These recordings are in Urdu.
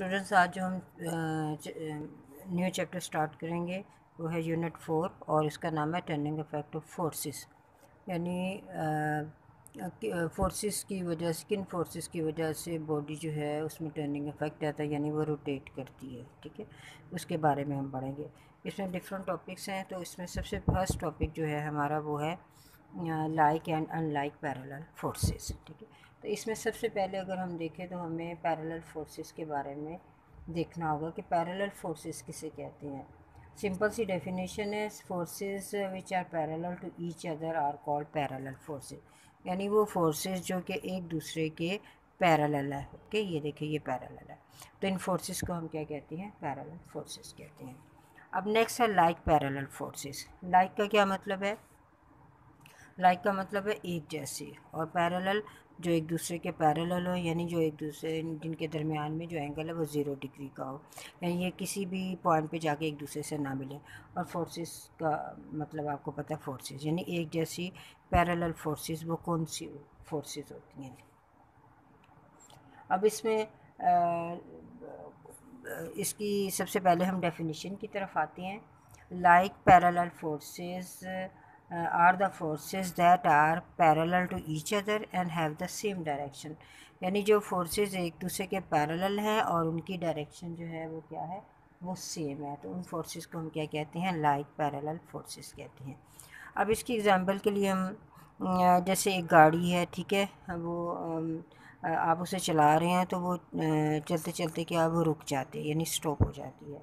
اسٹوڈنٹس، آج جو ہم نیو چیپٹر سٹارٹ کریں گے۔ وہ ہے یونٹ فور اور اس کا نام ہے ٹرننگ افیکٹ آف فورسز۔ یعنی فورسز کی وجہ سے کن فورسز کی وجہ سے باڈی جو ہے، اس میں ٹرننگ افیکٹ آتا ہے یعنی وہ روٹیٹ کرتی ہے، ٹھیک ہے؟ اس کے بارے میں ہم پڑھیں گے۔ اس میں ڈفرینٹ ٹاپکس ہیں، تو اس میں سب سے فرسٹ ٹاپک جو ہے ہمارا وہ ہے like and in like parallel forces ٹھیک ہے؟ تو اس میں سب سے پہلے اگر ہم دیکھیں تو ہمیں پیرالل فورسز کے بارے میں دیکھنا ہوگا کہ پیرالل فورسز کسے کہتے ہیں۔ سمپل سی ڈیفینیشن ہے forces which are parallel to each other are called parallel forces یعنی وہ فورسز جو کہ ایک دوسرے کے پیرالل ہے۔ اوکے یہ دیکھیں، یہ پیرالل ہے۔ تو ان فورسز کو ہم کیا کہتے ہیں؟ پیرالل فورسز کہتے ہیں۔ اب نیکسٹ ہے لائک پیرالل فورسز لائک کا کیا مطلب ہے؟ لائک کا مطلب ہے ایک جیسی۔ اور پیرالل جو ایک دوسرے کے پیرالل ہو یعنی جو ایک دوسرے، جن کے درمیان میں جو اینگل ہے وہ زیرو ڈگری کا ہو۔ یعنی یہ کسی بھی پوائنٹ پہ جا کے ایک دوسرے سے نہ ملے۔ اور فورسز کا مطلب آپ کو پتہ ہے فورسز یعنی ایک جیسی پیرالل فورسز وہ کون سی فورسز ہوتی ہیں۔ اب اس میں اس کی سب سے پہلے ہم ڈیفینیشن کی طرف آتے ہیں۔ Like parallel forces are the forces that are parallel to each other and have the same direction یعنی جو فورسز ایک دوسرے کے پیرالل ہیں اور ان کی ڈائریکشن جو ہے وہ کیا ہے وہ سیم ہے تو ان فورسز کو ہم کیا کہتے ہیں لائک پیرالل فورسز کہتے ہیں اب اس کی اگزامپل کے لیے ہم جیسے ایک گاڑی ہے ٹھیک ہے وہ آپ اسے چلا رہے ہیں تو وہ چلتے چلتے کیا وہ رک جاتے یعنی اسٹاپ ہو جاتی ہے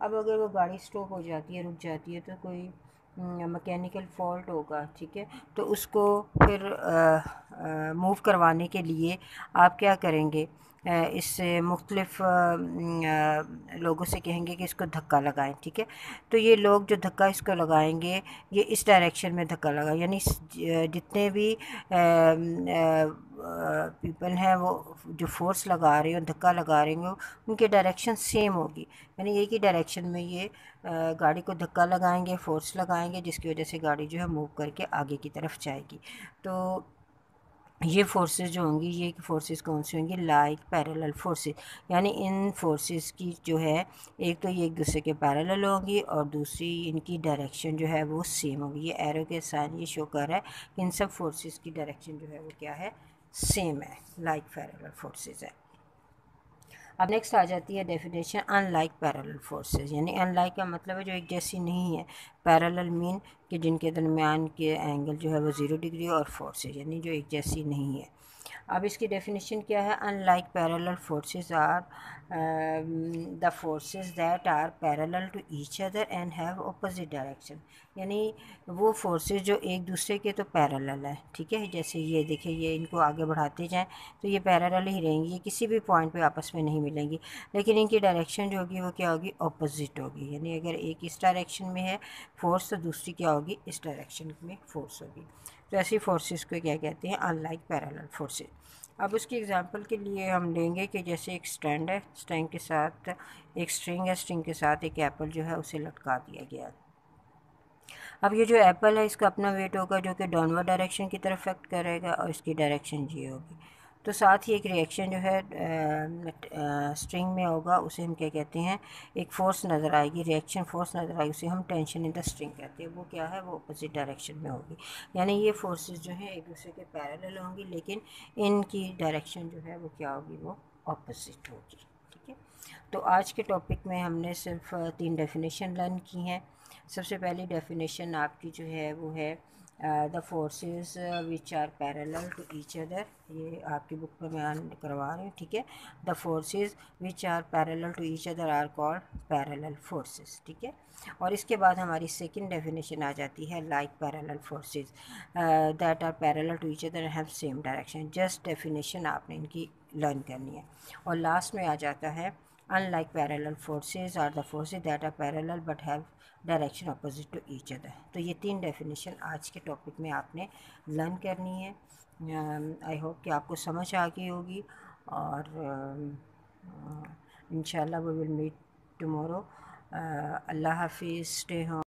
اب اگر وہ گاڑی اسٹاپ ہو جاتی ہے رک جاتی ہے تو کوئی مکینیکل فالٹ ہوگا، ٹھیک ہے؟ تو اس کو پھر موو کروانے کے لیے آپ کیا کریں گے؟ اس سے مختلف لوگوں سے کہیں گے کہ اس کو دھکا لگائیں، ٹھیک ہے؟ تو یہ لوگ جو دھکا اس کو لگائیں گے، یہ اس ڈائریکشن میں دھکا لگائیں یعنی جتنے بھی پیپل ہیں، وہ جو فورس لگا رہے ہیں دھکا لگا رہے ہیں ان کی ڈائریکشن سیم ہوگی۔ یعنی ایک ہی ڈائریکشن میں یہ گاڑی کو دھکا لگائیں گے فورس لگائیں گے، جس کی وجہ سے گاڑی جو ہے موو کر کے آگے کی طرف جائے گی۔ تو یہ فورسز جو ہوں گی، یہ فورسز کون سی ہوں گی؟ لائک پیرالل فورسز یعنی ان فورسز کی جو ہے، ایک تو یہ ایک دوسرے کے پیرالل ہوں گی اور دوسری ان کی ڈائریکشن جو ہے وہ سیم ہوگی۔ یہ ایرو کے سائن یہ شو کر رہا ہے کہ ان سب فورسز کی ڈائریکشن جو ہے وہ کیا ہے؟ سیم ہے لائک پیرالل فورسز ہے اب نیکسٹ آ جاتی ہے definition in like parallel forces یعنی ان لائک کا مطلب ہے جو ایک جیسی نہیں ہے پیرالل مین کہ جن کے درمیان کے اینگل جو ہے وہ زیرو ڈگری اور فورسز یعنی جو ایک جیسی نہیں ہے اب اس کی ڈیفینیشن کیا ہے؟ Unlike parallel forces are the forces that are parallel to each other and have opposite direction یعنی وہ فورسز جو ایک دوسرے کے تو پیرالل ہے ٹھیک ہے؟ جیسے یہ دیکھیں، یہ ان کو آگے بڑھاتے جائیں تو یہ پیرالل ہی رہیں گی، یہ کسی بھی پوائنٹ پہ آپس میں نہیں ملیں گی۔ لیکن ان کی ڈائریکشن جو ہوگی، وہ کیا ہوگی؟ اپوزٹ ہوگی۔ یعنی اگر ایک اس ڈائریکشن میں ہے فورس تو دوسری کیا ہوگی؟ اس ڈائریکشن میں فورس ہوگی۔ تو ایسی فورسز کو کیا کہتے ہیں؟ ان لائک پیرالل فورسز اب اس کی اگزامپل کے لیے ہم لیں گے کہ جیسے ایک سٹینڈ ہے سٹینڈ کے ساتھ ایک سٹرنگ ہے سٹرنگ کے ساتھ ایک ایپل جو ہے اسے لٹکا دیا گیا۔ اب یہ جو ایپل ہے، اس کا اپنا ویٹ ہوگا جو کہ ڈاؤنورڈ ڈائریکشن کی طرف افیکٹ کرے گا اور اس کی ڈائریکشن یہ ہوگی۔ تو ساتھ ہی ایک ریئیکشن جو ہے اسٹرنگ میں ہوگا، اسے ہم کیا کہتے ہیں، ایک فورس نظر آئے گی ریئیکشن فورس نظر آئے گی، اسے ہم ٹینشن ان دا اسٹرنگ کہتے ہیں۔ وہ کیا ہے؟ وہ اپوزٹ ڈائریکشن میں ہوگی۔ یعنی یہ فورسز جو ہیں ایک دوسرے کے پیرالل ہوں گی، لیکن ان کی ڈائریکشن جو ہے وہ کیا ہوگی؟ وہ اپوزٹ ہوگی۔ ٹھیک ہے؟ تو آج کے ٹاپک میں ہم نے صرف تین ڈیفینیشن لرن کی ہیں۔ سب سے پہلی ڈیفینیشن آپ کی جو ہے وہ ہے the forces which are parallel to each other یہ آپ کی بک میں بیان کروا رہے ہیں ٹھیک ہے the forces which are parallel to each other are called parallel forces ٹھیک ہے اور اس کے بعد ہماری سیکنڈ ڈیفینیشن آ جاتی ہے like parallel forces that are parallel to each other have same direction just definition آپ نے ان کی لرن کرنی ہے اور لاسٹ میں آ جاتا ہے unlike parallel forces are the forces that are parallel but have direction opposite to each other تو یہ تین ڈیفینیشن آج کے ٹاپک میں آپ نے لرن کرنی ہے. Um, آئی ہوپ کہ آپ کو سمجھ آ گئی ہوگی اور ان شاء اللہ وی ول میٹ ٹمورو اللہ حافظ اسٹے ہوم